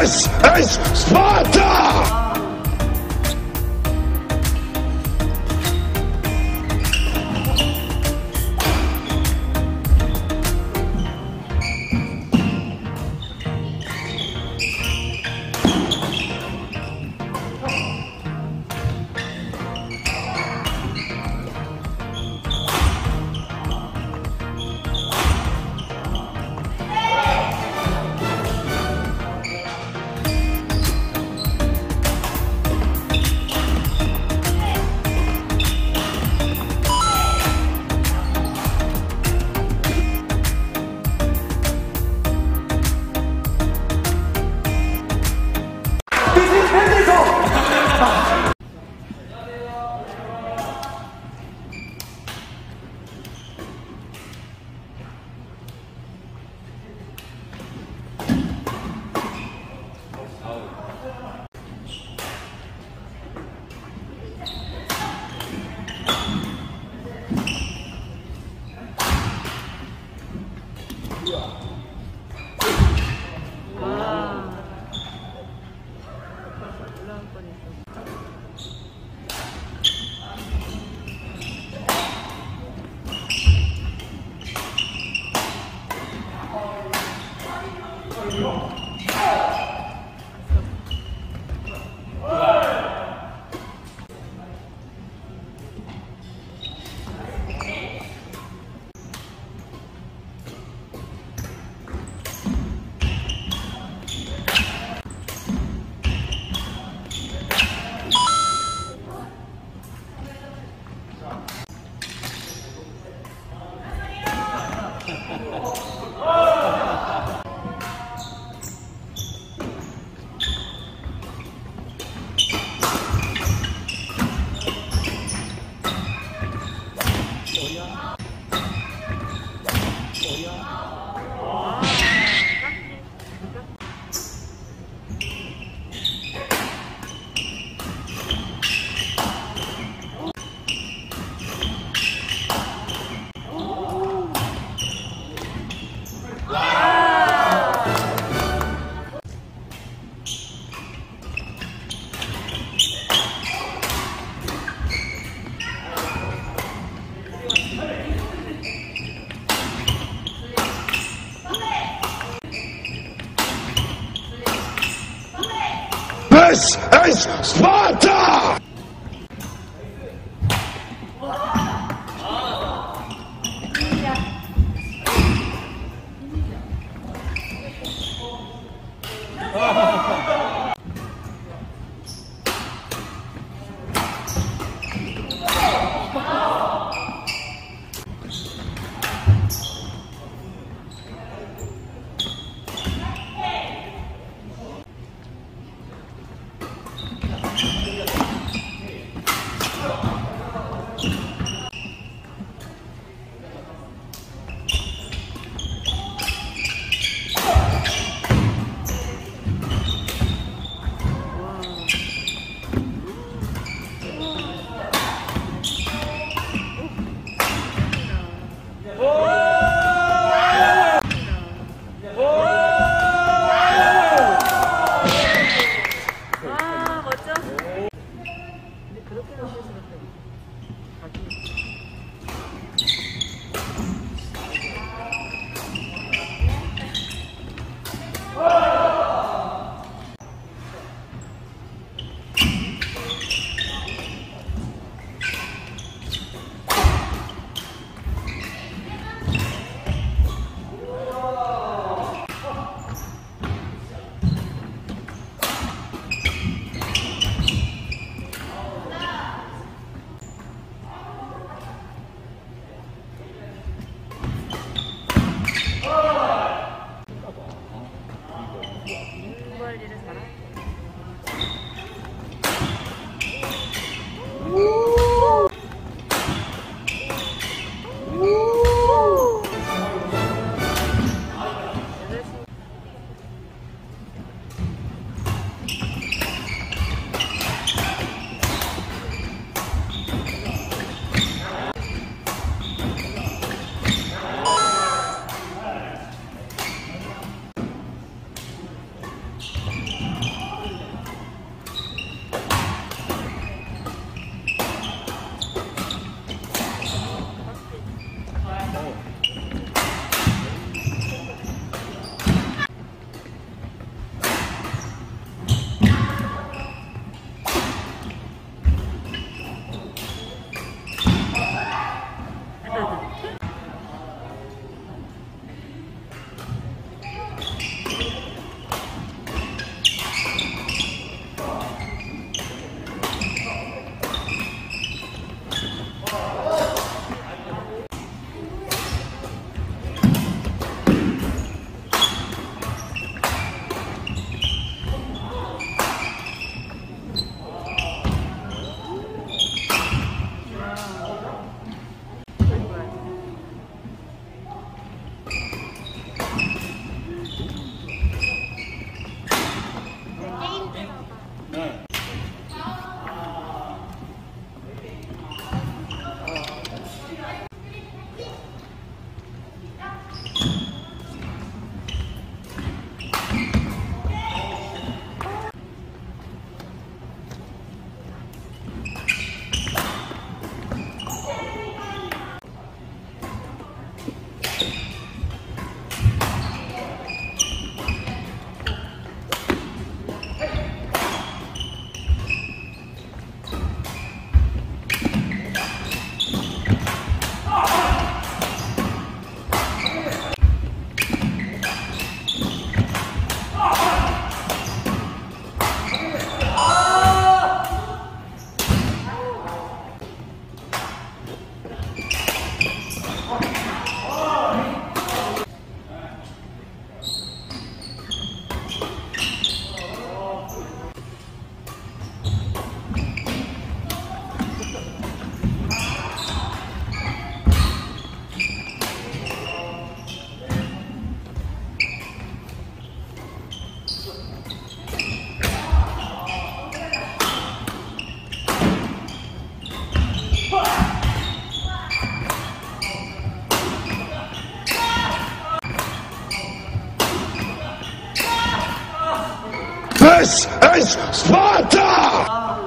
This is Sparta! This is Sparta! This is Sparta!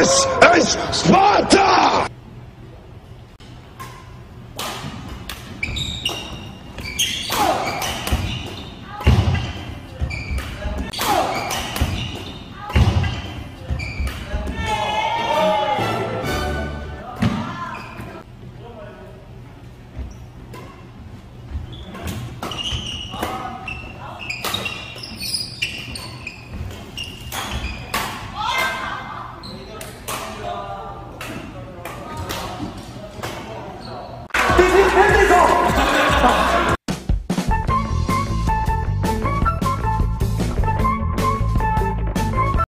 This is Sparta!